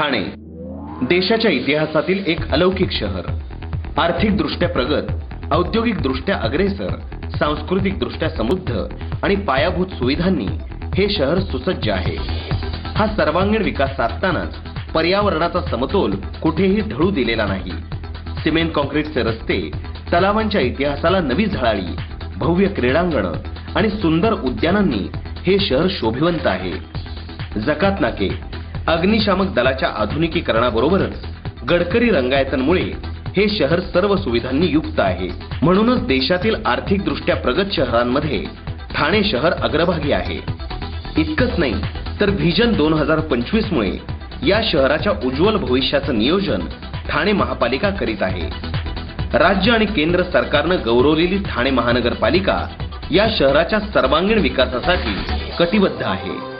ठाणे. देशाच्या इतिहासातील एक अलौकिक शहर. आर्थिकदृष्ट्या प्रगत औद्योगिकदृष्ट्या अग्रेसर सांस्कृतिकदृष्ट्या समृद्ध आणि पायाभूत सुविधांनी हे शहर सुसज्ज आहे. हा सर्वांगीण विकास साधतानाच पर्यावरणाचा समतोल कुठेही ढळू दिलेला नाही. सिमेंट कॉन्क्रीटचे रस्ते तलावांच्या इतिहासाला नवी झळाळी भव्य क्रीडांगण आणि सुंदर उद्यानांनी हे शहर शोभिवंत आहे. जकात नाके अग्निशामक दलाच्या आधुनिकीकरणाबरोबरच गडकरी रंगायतनमुळे हे शहर सर्व सुविधांनी युक्त आहे. म्हणूनच देशातील आर्थिकदृष्ट्या प्रगत शहरांमध्ये ठाणे शहर अग्रभागी आहे. इतकंच नाही तर व्हिजन दोन हजार पंचवीस मुळे या शहराच्या उज्ज्वल भविष्याचं नियोजन ठाणे महापालिका करीत आहे. राज्य आणि केंद्र सरकारनं गौरवलेली ठाणे महानगरपालिका या शहराच्या सर्वांगीण विकासासाठी कटिबद्ध आहे.